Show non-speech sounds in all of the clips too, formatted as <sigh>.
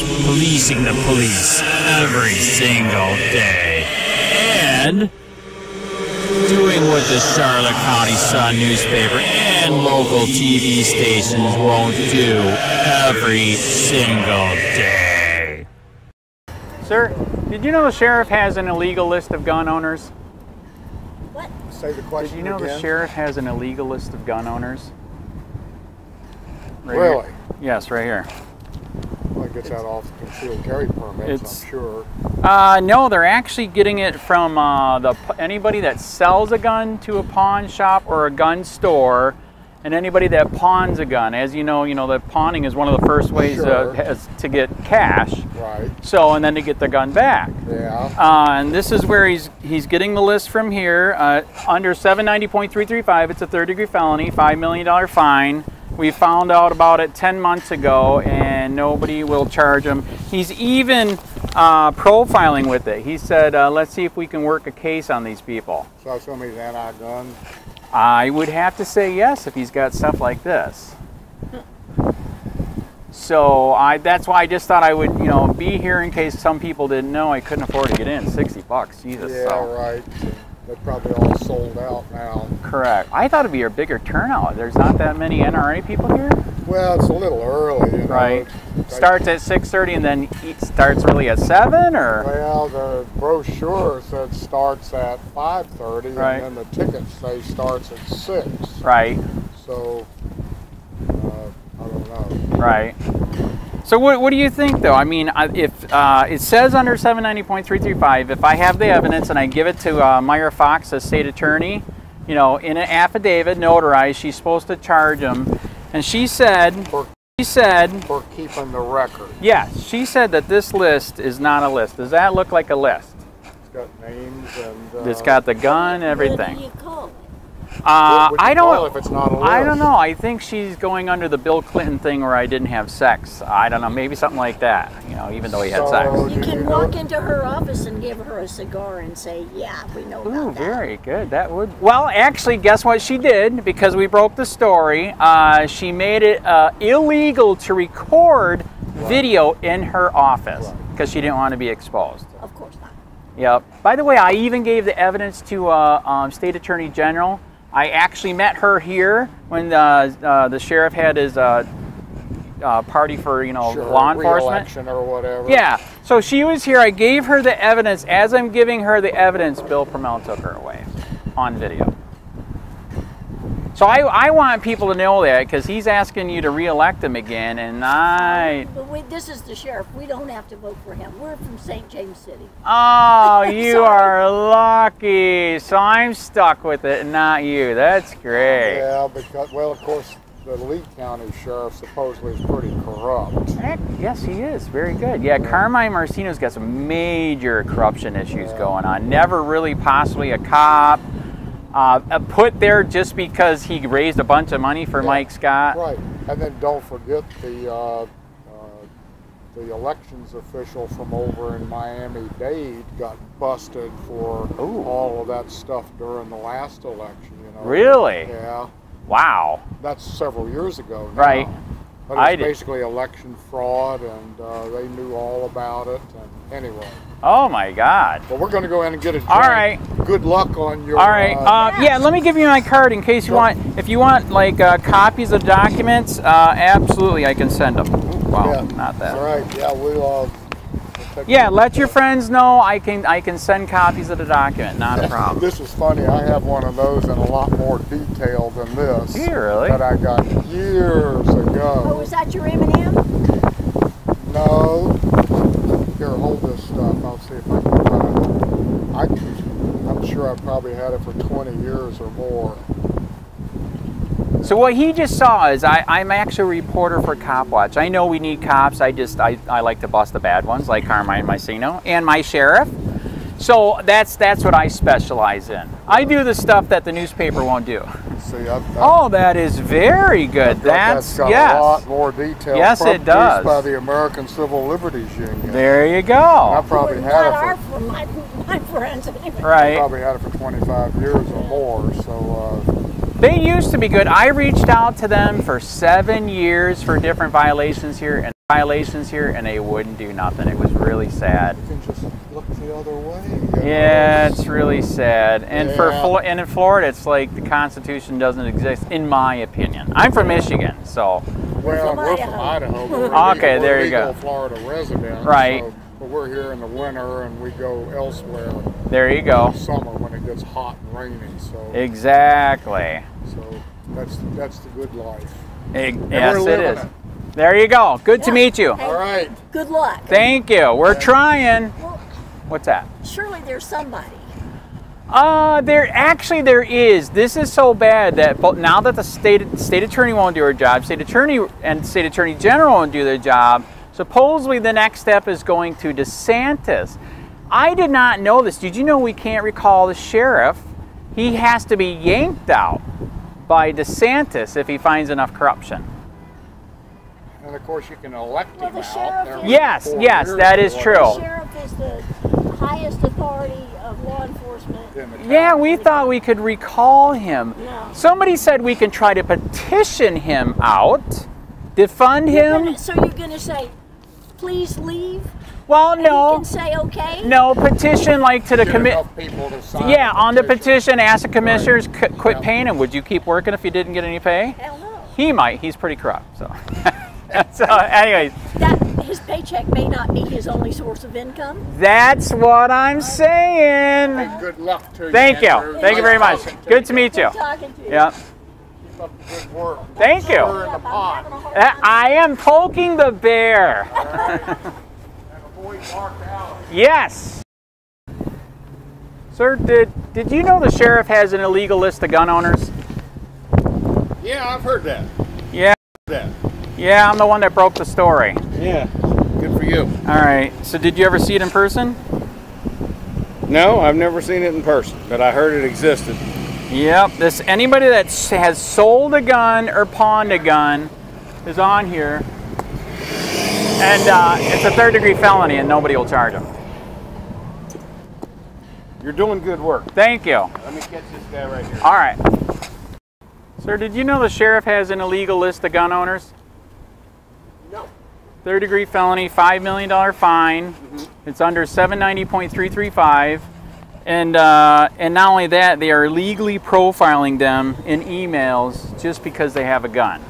watch Policing the Police every single day. And doing what the Charlotte County Sun newspaper and local TV stations won't do every single day. Sir, did you know the sheriff has an illegal list of gun owners? What? Say the question Did you know again. the sheriff has an illegal list of gun owners? Right Really? here. Yes, right here. It gets that off the concealed carry permits, It's- I'm sure. Uh, no, they're actually getting it from uh, the anybody that sells a gun to a pawn shop or a gun store, and anybody that pawns a gun. As you know, you know that pawning is one of the first ways Sure. uh, has to get cash. Right. So, and then to get the gun back. Yeah. Uh, and this is where he's he's getting the list from here. Uh, under 790.335, it's a third degree felony, $5 million fine. We found out about it 10 months ago, and nobody will charge him. He's even uh, profiling with it. He said, uh, let's see if we can work a case on these people. So somebody's anti-gun. I would have to say yes if he's got stuff like this. So I, that's why I just thought I would, you know, be here in case some people didn't know I couldn't afford to get in. 60 bucks, Jesus. Yeah, so. right. They're probably all sold out now. Correct. I thought it'd be a bigger turnout. There's not that many NRA people here. Well, it's a little early, you know. Right. Starts at 6:30 and then it starts really at seven, or Well, the brochure said starts at 5:30, Right. and then the tickets say starts at six. right, So, uh, I don't know. right. So what, what do you think though? I mean, if uh, it says under 790.335, if I have the evidence and I give it to uh, Amira Fox, the state attorney, you know, in an affidavit notarized, she's supposed to charge him, and she said, For she said, for keeping the record, yes, she said that this list is not a list. Does that look like a list? it's got names and. Uh, It's got the gun, What everything. do you call it? Uh, What would you I don't. it if it's not a I don't know. I think she's going under the Bill Clinton thing where I didn't have sex. I don't know. Maybe something like that. You know, even though he had So- sex. You can you walk know- into her office and give her a cigar and say, "Yeah, we know about Ooh, that." very good. That would. Well, actually, guess what she did? Because we broke the story. Uh, she made it uh, illegal to record video in her office Right. because she didn't want to be exposed. Of course not. Yep. By the way, I even gave the evidence to uh, um, State Attorney General. I actually met her here when uh, uh, the sheriff had his uh, uh, party for you know Sure, law enforcement. or whatever. Yeah. So she was here. I gave her the evidence. As I'm giving her the evidence, Bill Prummell took her away on video. So I, I want people to know that because he's asking you to reelect him again, and I But we, this is the sheriff. We don't have to vote for him. We're from St. James City. Oh, <laughs> you are lucky. So I'm stuck with it, and not you. That's great. Yeah, because well, of course, the Lee County sheriff supposedly is pretty corrupt. Heck, Yes, he is. Very good. Yeah, Carmine Marceno's got some major corruption issues Yeah. going on. Never really possibly a cop. Uh, uh, put there just because he raised a bunch of money for Yeah, Mike Scott. Right, and then don't forget the uh, uh, the elections official from over in Miami-Dade got busted for Ooh. all of that stuff during the last election. You know. Really? Yeah, Wow. that's several years ago. Now. Right. But I it's basically election fraud, and uh, they knew all about it. And anyway, Oh my God. but we're going to go in and get a drink. All right. Good luck on your. All right. Uh, Uh, yeah, let me give you my card in case you Sure. want. If you want like uh, copies of documents, uh, absolutely, I can send them. Wow, yeah. not that. All right. Yeah, we'll. Yeah, let your friends know. I can I can send copies of the document. Not a problem. This is funny. I have one of those in a lot more detail than this. Do you really? That I got years ago. Oh, ago. is that your M&M? No. Here, hold this stuff. I'll see if I can find it. I, I'm sure I probably had it for 20 years or more. So what he just saw is I, I'm actually a reporter for Cop Watch. I know we need cops. I just I, I like to bust the bad ones like Carmine Marceno and my sheriff. So that's that's what I specialize in. I do the stuff that the newspaper won't do. See, I've, I've Oh, that is very good. got- That's got yes. a lot more detail. Yes, it produced does. by the American Civil Liberties Union. There you go. I probably Not had it for for my, my friends anyway. Right. probably had it for 25 years or more. So. Uh, They used to be good. I reached out to them for seven years for different violations here, and violations here, and they wouldn't do nothing. It was really sad. You can just look the other way. Yeah, it's really sad. And for Yeah. Flo- and in Florida, it's like the Constitution doesn't exist, in my opinion. I'm from Michigan, so Well, from we're from Idaho. Idaho. we're <laughs> Okay, legal- there we're you go. Florida residents. Right. So, but we're here in the winter and we go elsewhere there you go. summer when gets hot and rainy. So, Exactly. so that's that's the good life. Eg- And yes, we're it. There you go. Good to meet you. Hey. All right. Good luck. Thank you. We're trying. Well, What's that? surely there's somebody. Uh, there actually there is. This is so bad that but now that the state state attorney won't do her job, state attorney and state attorney general won't do their job. Supposedly the next step is going to DeSantis. I did not know this. Did you know we can't recall the sheriff? He has to be yanked out by DeSantis if he finds enough corruption. And of course, you can elect Well, him the out. sheriff There is- Yes, yes, that is true. The sheriff is the highest authority of law enforcement. In the town. Yeah, we thought we could recall him. No. Somebody said we can try to petition him out, defund You're him. gonna- so you're going to say, please leave? Well, no. He can say, okay? No, petition like to the Get commit. enough people to sign Yeah, on the petition. petition, ask the commissioners c- quit Yeah. paying him. Would you keep working if you didn't get any pay? Hell no. He might. He's pretty corrupt. So, <laughs> so anyways, That, his paycheck may not be his only source of income. that's what I'm saying. Hey, good luck to you. Thank you. Andrew. Thank you very much. talking Good to meet you. Good talking to you. Yeah. Keep up the good work. Thank you. in the I'm pot. having a hard Uh, time. I am poking the bear. <laughs> And avoid marked out. Yes. Sir, did did you know the sheriff has an illegal list of gun owners? Yeah, I've heard that. Yeah. That. Yeah, I'm the one that broke the story. Yeah. Good for you. All right. So did you ever see it in person? No, I've never seen it in person, but I heard it existed. Yep. This anybody that has sold a gun or pawned a gun is on here, and uh, it's a third degree felony, and nobody will charge them. You're doing good work. Thank you. Let me catch this guy right here. All right. Sir, did you know the sheriff has an illegal list of gun owners? No. Third degree felony, $5 million fine. Mhm. It's under 790.335. And, uh, and not only that, they are legally profiling them in emails just because they have a gun.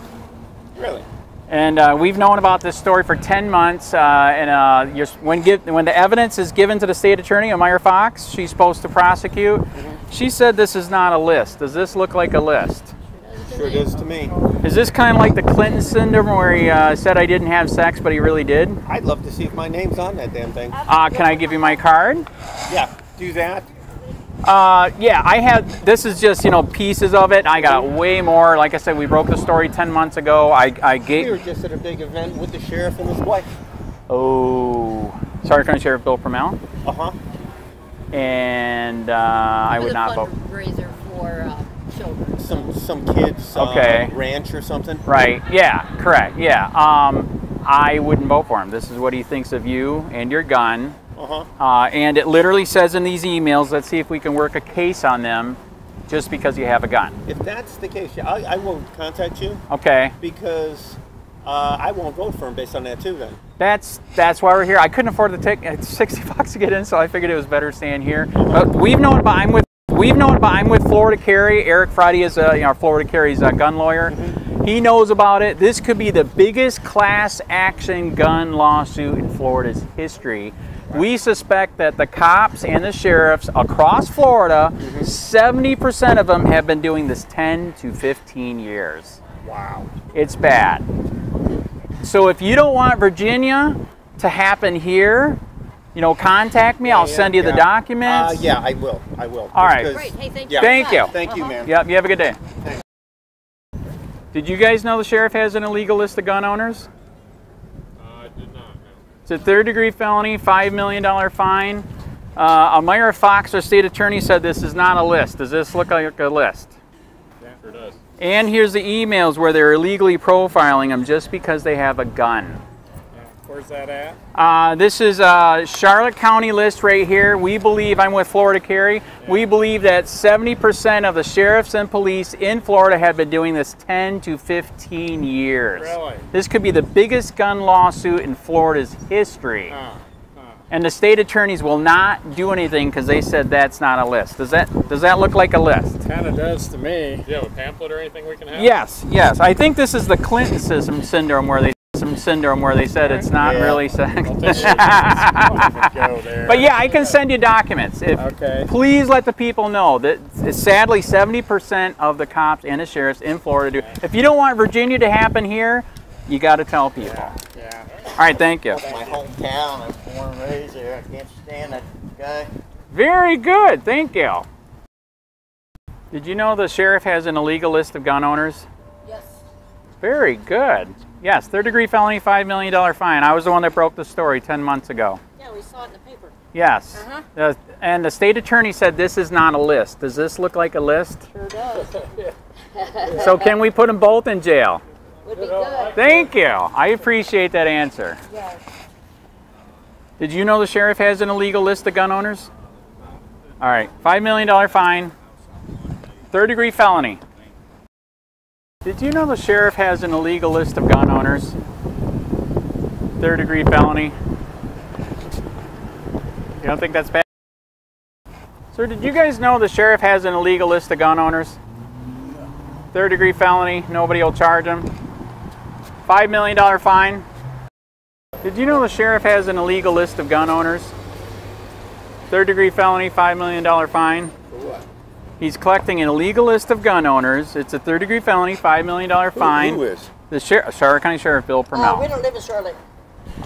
Really? And uh, we've known about this story for 10 months. Uh, and uh, you're, when, give, when the evidence is given to the state attorney, Amira Fox, she's supposed to prosecute. She said this is not a list. Does this look like a list? Sure does to me. Is this kind of like the Clinton syndrome where he uh, said I didn't have sex, but he really did? I'd love to see if my name's on that damn thing. Uh, can I give you my card? Yeah, do that. Uh, yeah, I had, This is just you know pieces of it. I got way more. Like I said, we broke the story ten months ago. I I gave. We were just at a big event with the sheriff and his wife. Oh, Sergeant Sheriff Bill Prummell, Uh huh. and uh, I would not vote. fundraiser for uh, children. Some some kids. uh, Okay. ranch or something. Right? Yeah. Correct. Yeah. Um, I wouldn't vote for him. This is what he thinks of you and your gun. Uh huh. Uh, and it literally says in these emails, let's see if we can work a case on them just because you have a gun. If that's the case, yeah, I, I will contact you Okay. because uh, I won't vote for him based on that too. Then. That's that's why we're here. I couldn't afford to take it's <laughs> 60 bucks to get in, so I figured it was better staying here. But we've known about I'm with we've known about I'm with Florida Carry. Eric Friday is uh, you know, Florida Carry's a gun lawyer. He knows about it. This could be the biggest class action gun lawsuit in Florida's history. We suspect that the cops and the sheriffs across Florida, 70% of them have been doing this 10 to 15 years. Wow. It's bad. So if you don't want Virginia to happen here, you know, contact me. I'll Yeah, send you the yeah. documents. Uh, yeah, I will. I will. All right. Great. Hey, thank Yeah. you. Thank you. Thank you, man. Yep, you have a good day. Thanks. Did you guys know the sheriff has an illegal list of gun owners? I did not. It's a third degree felony, $5 million fine. Uh, Amira Fox, our state attorney, said this is not a list. Does this look like a list? Sure does. And here's the emails where they're illegally profiling them just because they have a gun. Where's that at? Uh, this is a Charlotte County list right here. We believe, I'm with Florida Carry, we believe that 70% of the sheriffs and police in Florida have been doing this 10 to 15 years. Really? This could be the biggest gun lawsuit in Florida's history. Huh. And the state attorneys will not do anything because they said that's not a list. Does that does that look like a list? Kind of does to me. Do you have a pamphlet or anything we can have? Yes, yes. I think this is the Clinton system syndrome where they some syndrome where they said it's not Yeah. really sex. Don't even go there. but yeah, I can send you documents. If, Okay. Please let the people know that sadly 70% of the cops and the sheriffs in Florida do. If you don't want Virginia to happen here, you got to tell people. Yeah. All right, thank you. my hometown. I was born and raised there. I can't stand that guy. Very good, thank you. Did you know the sheriff has an illegal list of gun owners? Yes. Very good. Yes, third degree felony, $5 million fine. I was the one that broke the story 10 months ago. Yeah, we saw it in the paper. Yes. Uh-huh. Uh, and the state attorney said this is not a list. Does this look like a list? Sure does. <laughs> So can we put them both in jail? Would be good. Thank you. I appreciate that answer. Yes. Did you know the sheriff has an illegal list of gun owners? All right, $5 million fine, third degree felony. Did you know the sheriff has an illegal list of gun owners? Third degree felony. You don't think that's bad? Sir, did you guys know the sheriff has an illegal list of gun owners? Third degree felony, nobody will charge him. $5 million fine. Did you know the sheriff has an illegal list of gun owners? Third degree felony, $5 million fine. For what? He's collecting an illegal list of gun owners. It's a third degree felony, $5 million fine. Who is? The Sher- Charlotte County Sheriff Bill Uh, we don't live in Charlotte.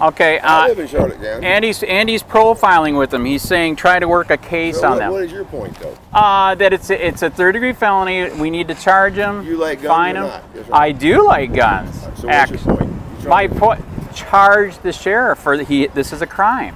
Okay, I uh, live in Charlotte County. Andy's, Andy's profiling with them. He's saying try to work a case So on what, them. what is your point, though? Uh, that it's a, it's a third degree felony. We need to charge him. You like guns fine or him. not? Yes? I do like guns. So what's Act- your point? My point: charge the sheriff for the, he. This is a crime.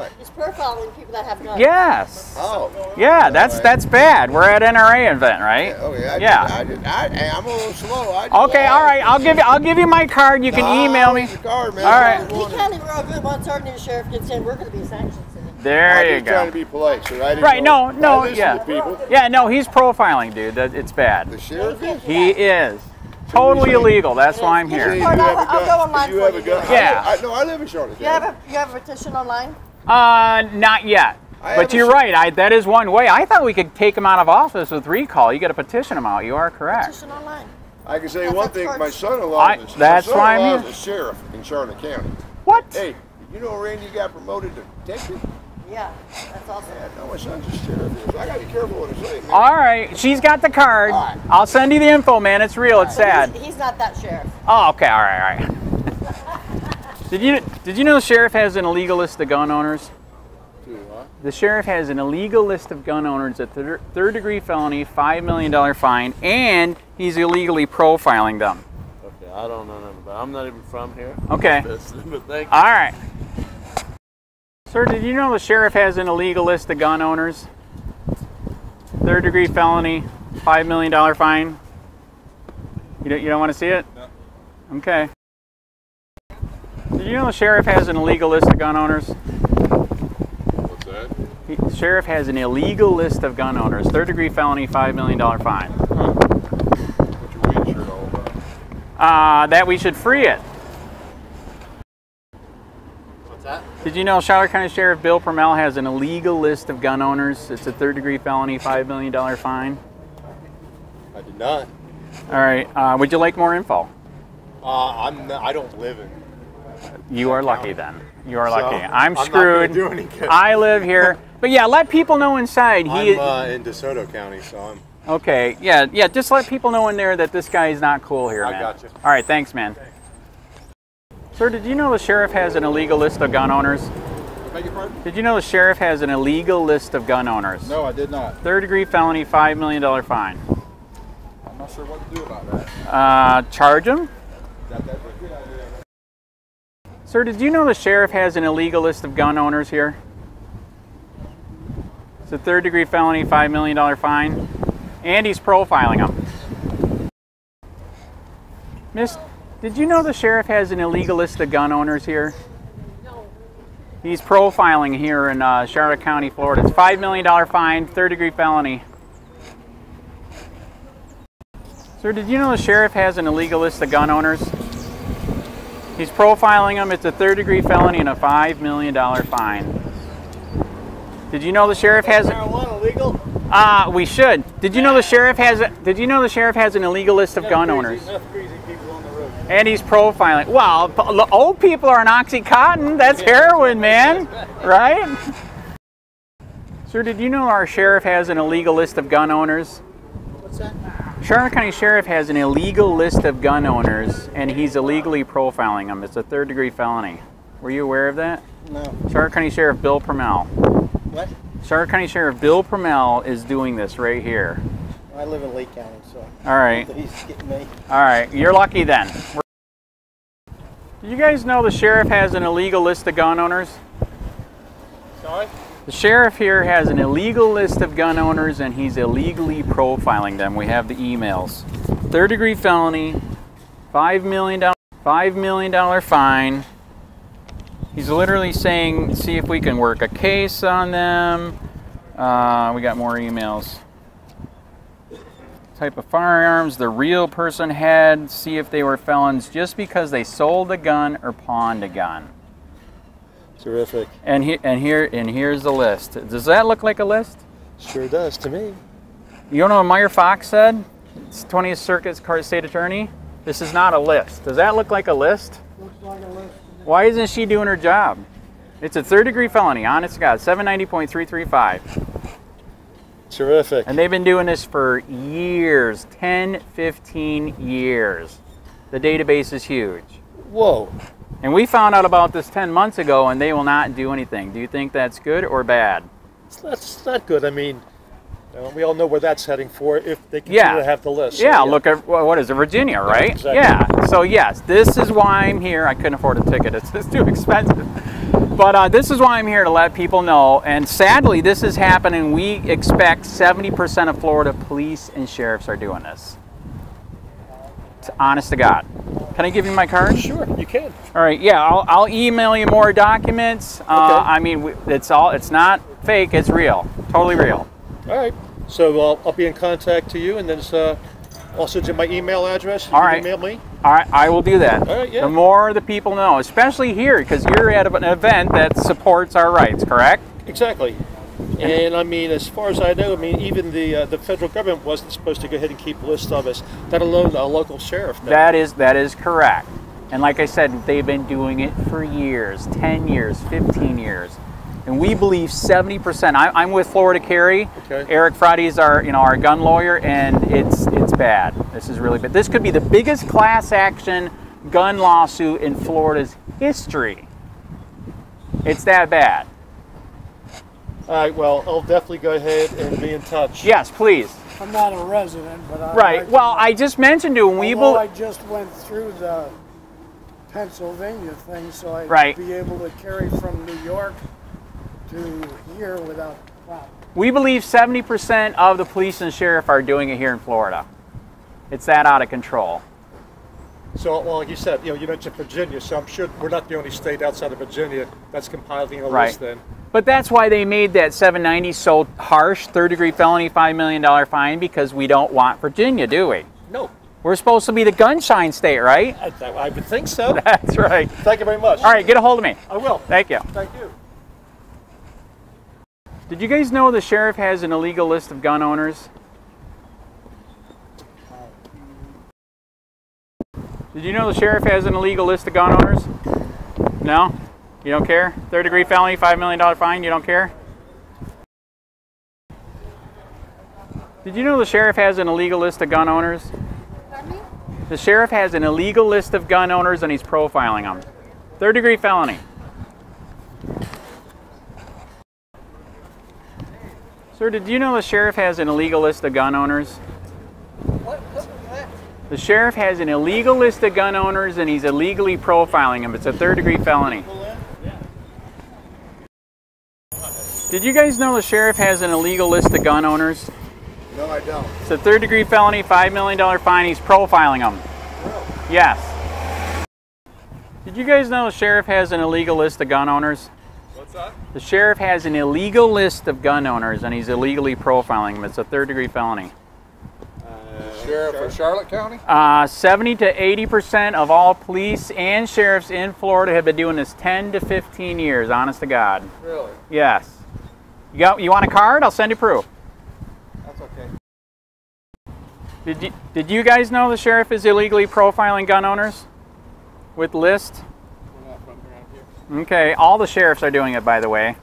For what? He's profiling people that have guns. Yes. Oh. Yeah, that's Alright. that's bad. We're at NRA event, right? Yeah, oh, okay. I Yeah. Just, I just, I, hey, I'm a little slow. I just, Okay, all right. I'll give you. I'll give you my card. You can Nah, email me. here's your Card, man. All I right. just He wanted- can't even real good once our new sheriff gets in. We're going to be sanctioned. soon. There I'm you just trying to go. be polite, sir. I didn't Right? know. No, no, I yeah, yeah. No, he's profiling, dude. That it's bad. The sheriff is. He is totally illegal. That's why I'm here. you I'll- have a I'll go online you for you, a gun. Yeah. I, I, no, I live in Charlotte You have a you have a petition online? Uh, not yet. I But you're right. I, that is one way. I thought we could take him out of office with recall. You got to petition him out. You are correct. Petition online. I can say That's one thing. charge. My son-in-law I- is that's my why I'm here. is a sheriff in Charlotte County. What? Hey, you know Randy got promoted to detective? Yeah, that's awesome. Yeah, no, my son's a sheriff. I gotta be careful what I say, man. All right. She's got the card. All right. I'll send you the info, man. It's real. It's sad. He's, he's not that sheriff. Oh, okay. All right. All right. Did you did you know the sheriff has an illegal list of gun owners? The sheriff has an illegal list of gun owners, a thir- third degree felony, $5 million fine, and he's illegally profiling them. Okay, I don't know nothing about. I'm not even from here. Okay. <laughs> But thank you. All right. Sir, did you know the sheriff has an illegal list of gun owners? Third degree felony, $5 million fine. You don't, you don't want to see it? No. Okay. Did you know the sheriff has an illegal list of gun owners? What's that? He- The sheriff has an illegal list of gun owners. Third degree felony, $5 million fine. What's your weed shirt all about? Uh, that we should free it. What's that? Did you know Charlotte County Sheriff Bill Prummell has an illegal list of gun owners? It's a third degree felony, $5 million fine. I did not. All right. Uh, would you like more info? Uh, I'm. Not, I don't live in. You are lucky then. You are So, lucky. I'm I'm screwed. I live here. <laughs> But yeah, let people know inside. He I'm uh, in DeSoto County, so I'm. Okay. Yeah, yeah, just let people know in there that this guy is not cool here, I man. you. All right, thanks, man. Sir, did you know the sheriff has an illegal list of gun owners? Beg your pardon? Did you know the sheriff has an illegal list of gun owners? No, I did not. Third degree felony, $5 million fine. I'm not sure what to do about that. Uh, charge him? That, that's a good idea. Sir, did you know the sheriff has an illegal list of gun owners here? It's a third degree felony, $5 million fine. And he's profiling them. Miss, Did you know the sheriff has an illegal list of gun owners here? No. He's profiling here in uh, Charlotte County, Florida. It's $5 million fine, third degree felony. Sir, did you know the sheriff has an illegal list of gun owners? He's profiling them. It's a third degree felony and a $5 million fine. Did you know the sheriff has Marijuana legal? Ah, we should. Did you know the sheriff has a, Did you know the sheriff has an illegal list of gun owners? Enough crazy people on the road. And he's profiling. Well, the old people are on OxyContin. That's heroin, <laughs> man. Right? Sir, did you know our sheriff has an illegal list of gun owners? What's that? Charlotte County Sheriff has an illegal list of gun owners, and he's illegally profiling them. It's a third degree felony. Were you aware of that? No. Charlotte County Sheriff Bill Prummell. What? Charlotte County Sheriff Bill Prummell is doing this right here. I live in Lake County, so All right. he's getting me. All right, you're lucky then. Do you guys know the sheriff has an illegal list of gun owners? Sorry? The sheriff here has an illegal list of gun owners and he's illegally profiling them. We have the emails. Third degree felony, $5 million, $5 million fine. He's literally saying, see if we can work a case on them. Uh, we got more emails. Type of firearms the real person had, see if they were felons just because they sold a gun or pawned a gun. Terrific. And he, and here and here's the list. Does that look like a list? Sure does to me. You know what Amira Fox said? It's 20th Circuit's Court State Attorney. This is not a list. Does that look like a list? Looks like a list. Why isn't she doing her job? It's a third degree felony, honest to God, 790.335. Terrific. And they've been doing this for years 10, 15 years. The database is huge. Whoa. And we found out about this 10 months ago and they will not do anything. Do you think that's good or bad? That's not good. I mean, we all know where that's heading for if they continue Yeah. to have the list. So, Yeah, look at what is it, Virginia, right? exactly. Yeah. So yes, this is why I'm here. I couldn't afford a ticket; <laughs> it's too expensive. But uh, this is why I'm here to let people know. And sadly, this is happening. We expect 70% of Florida police and sheriffs are doing this. It's honest to God. Can I give you my card? Sure, you can. All right. Yeah, I'll, I'll email you more documents. Uh, I mean, it's all. It's not fake. It's real. Totally real. All right. So I'll, I'll be in contact to you, and then uh, I'll send you my email address. You All can. Email me. All right, I will do that. All right, yeah. The more the people know, especially here, because you're at an event that supports our rights, correct? Exactly. And I mean, as far as I know, I mean, even the uh, the federal government wasn't supposed to go ahead and keep lists of us, let alone a local sheriff. That is that is correct. And like I said, they've been doing it for years 10 years, 15 years. And we believe 70%. I, I'm with Florida Carry. Okay. Eric Friday is our, you know, our gun lawyer, and it's it's bad. This is really bad. This could be the biggest class action gun lawsuit in Florida's history. It's that bad. All right. Well, I'll definitely go ahead and be in touch. Yes, please. I'm not a resident, but I. Right. Well, I just mentioned to him we Although will. I just went through the Pennsylvania thing, so I'd Right. be able to carry from New York to here without problem. We believe 70% of the police and sheriff are doing it here in Florida. It's that out of control. So, well, like you said, you know, you mentioned Virginia, so I'm sure we're not the only state outside of Virginia that's compiling a Right. list. Then. But that's why they made that 790 so harsh, third degree felony, $5 million fine, because we don't want Virginia, do we? No. We're supposed to be the gunshine state, right? I, I would think so. <laughs> That's right. Thank you very much. All right, get a hold of me. I will. Thank you. Thank you. Did you guys know the sheriff has an illegal list of gun owners? Did you know the sheriff has an illegal list of gun owners? No? You don't care? Third degree felony, $5 million fine, you don't care? Did you know the sheriff has an illegal list of gun owners? The sheriff has an illegal list of gun owners and he's profiling them. Third degree felony. Sir, did you know the sheriff has an illegal list of gun owners? The sheriff has an illegal list of gun owners and he's illegally profiling them. It's a third degree felony. Did you guys know the sheriff has an illegal list of gun owners? No, I don't. It's a third degree felony, $5 million fine. He's profiling them. Yes. Did you guys know the sheriff has an illegal list of gun owners? What's that? The sheriff has an illegal list of gun owners and he's illegally profiling them. It's a third degree felony. Sheriff of Charlotte County? Uh, 70 to 80% of all police and sheriffs in Florida have been doing this 10 to 15 years, honest to God. Really? Yes. You, got, you want a card? I'll send you proof. That's okay. Did you, did you guys know the sheriff is illegally profiling gun owners with list? We're not from around here. Okay, all the sheriffs are doing it, by the way.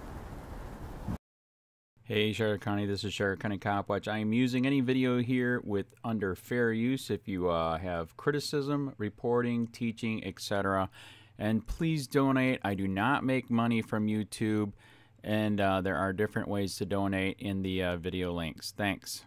Hey, Charlotte County, this is Charlotte County Cop Watch. I am using any video here with under fair use if you uh, have criticism, reporting, teaching, etc. And please donate. I do not make money from YouTube, and uh, there are different ways to donate in the uh, video links. Thanks.